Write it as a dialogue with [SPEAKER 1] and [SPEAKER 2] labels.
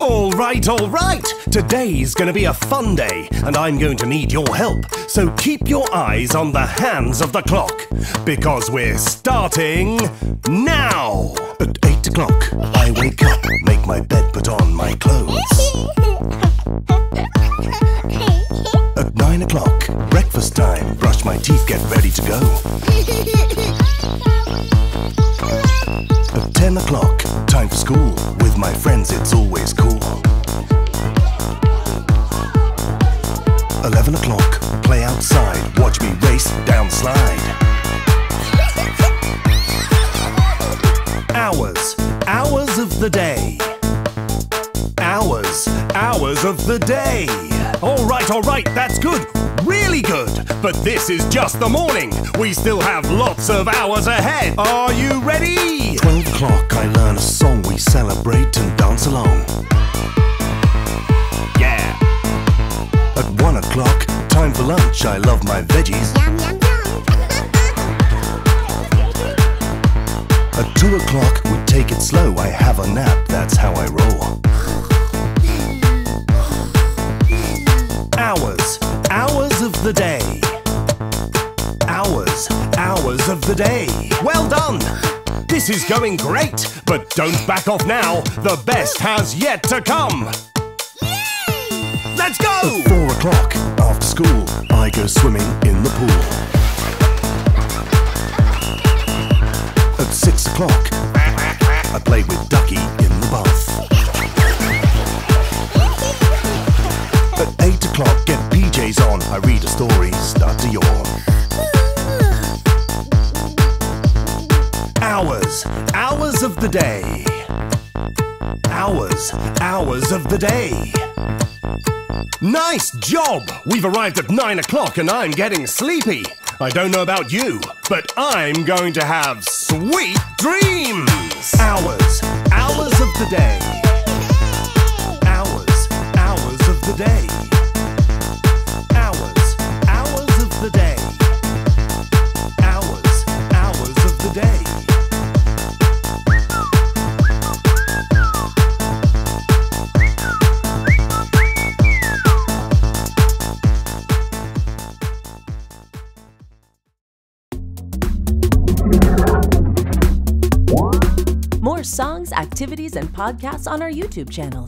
[SPEAKER 1] All right, all right. Today's to be a fun day, and I'm going to need your help. So keep your eyes on the hands of the clock, because we're starting now. At 8 o'clock, I wake up, make my bed, put on my clothes. At 9 o'clock, breakfast time, brush my teeth, get ready to go. At 10 o'clock, friends, it's always cool. 11 o'clock, play outside. Watch me race down slide. Hours, hours of the day. Hours, hours of the day. All right, all right, that's good. Really good. But this is just the morning. We still have lots of hours ahead. Are you ready? 12 o'clock, I learn a song. We celebrate and dance along. Yeah. At 1 o'clock, time for lunch. I love my veggies.
[SPEAKER 2] Yum, yum, yum.
[SPEAKER 1] At 2 o'clock, we take it slow. I have a nap, that's how I roll. The day. Hours, hours of the day. Well done! This is going great, but don't back off now. The best has yet to come. Let's go! At 4 o'clock, after school, I go swimming in the pool. At 6 o'clock, I play with Ducky in the bath. At 8 o'clock, PJs on. I read a story, start to yawn. Hours, hours of the day. Hours, hours of the day. Nice job! We've arrived at 9 o'clock and I'm getting sleepy. I don't know about you, but I'm going to have sweet dreams! Hours, hours of the day. Hours of the day.
[SPEAKER 3] More songs, activities, and podcasts on our YouTube channel.